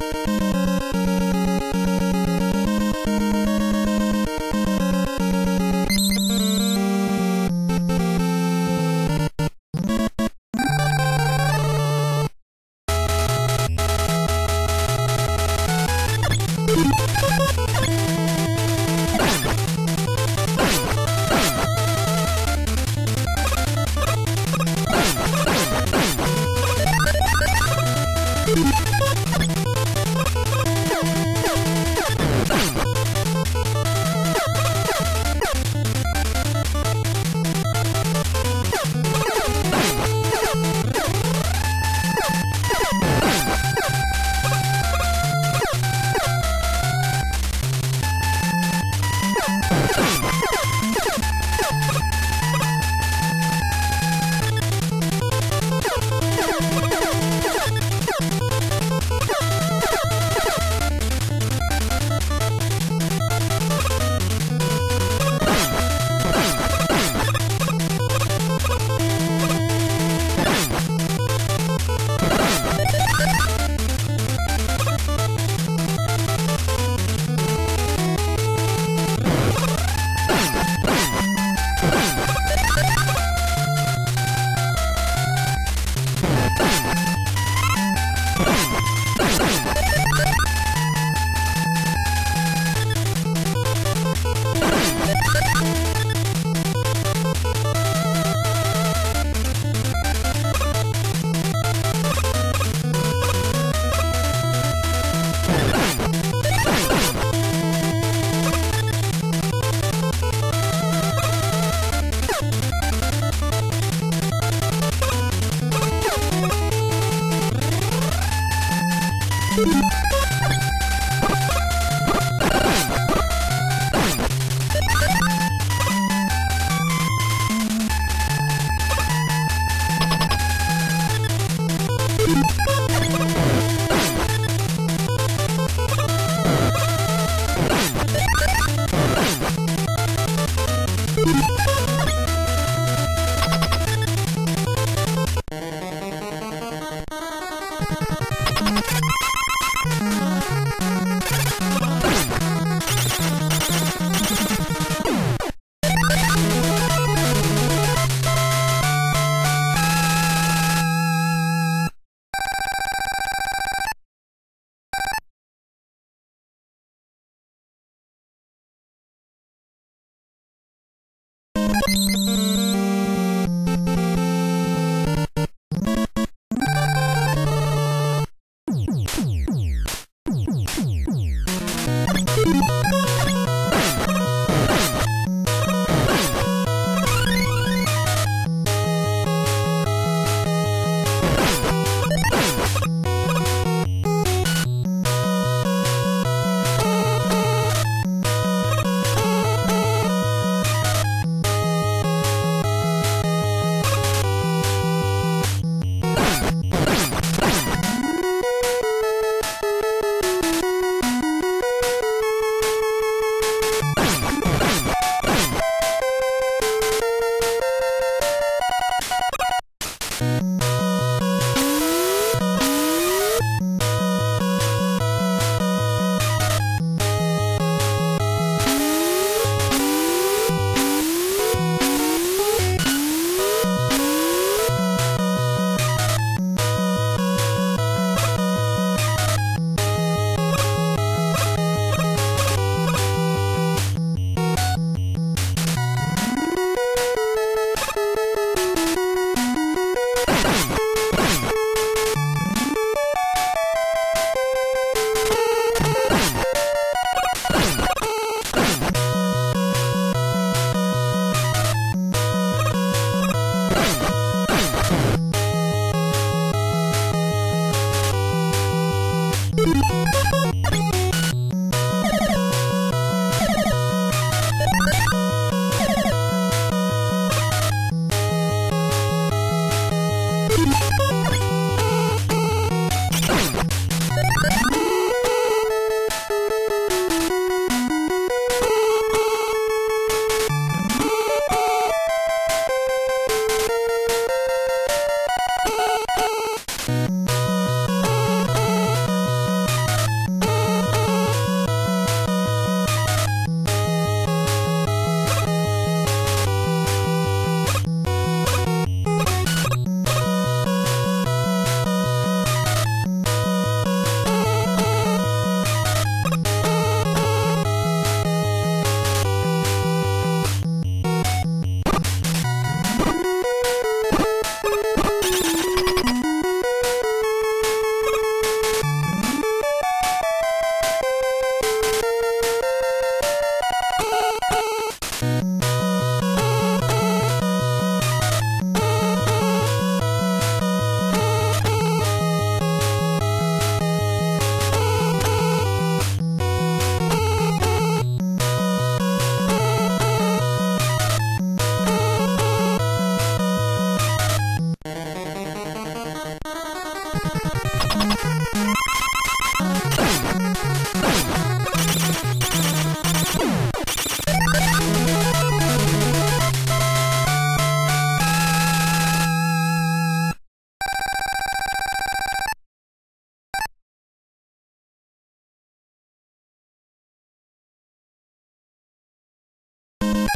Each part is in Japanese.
you you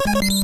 you